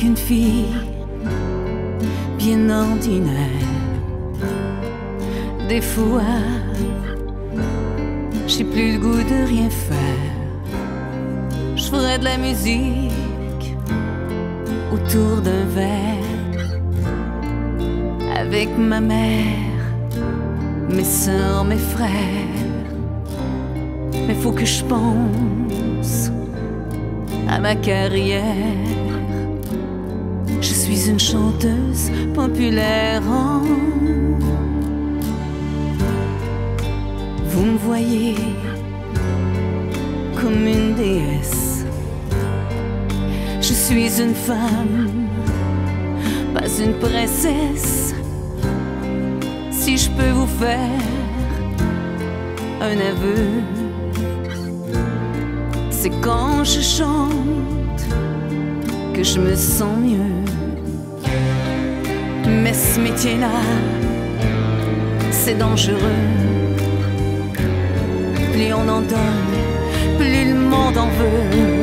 qu'une fille bien ordinaire. Des fois, j'ai plus le goût de rien faire. Je ferais de la musique autour d'un verre avec ma mère, mes soeurs, mes frères. Mais faut que je pense à ma carrière. Je suis une chanteuse populaire. Oh. Vous me voyez comme une déesse. Je suis une femme, pas une princesse. Si je peux vous faire un aveu, c'est quand je chante que je me sens mieux. Ce métier-là, c'est dangereux. Plus on en donne, plus le monde en veut.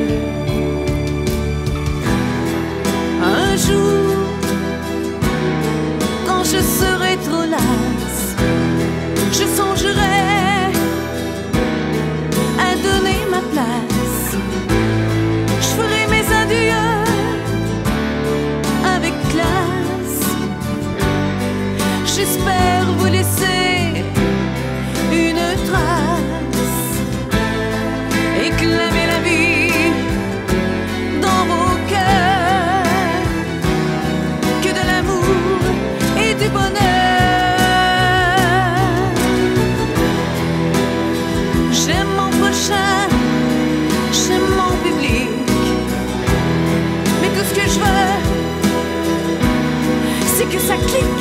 Thank you.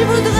je voudrais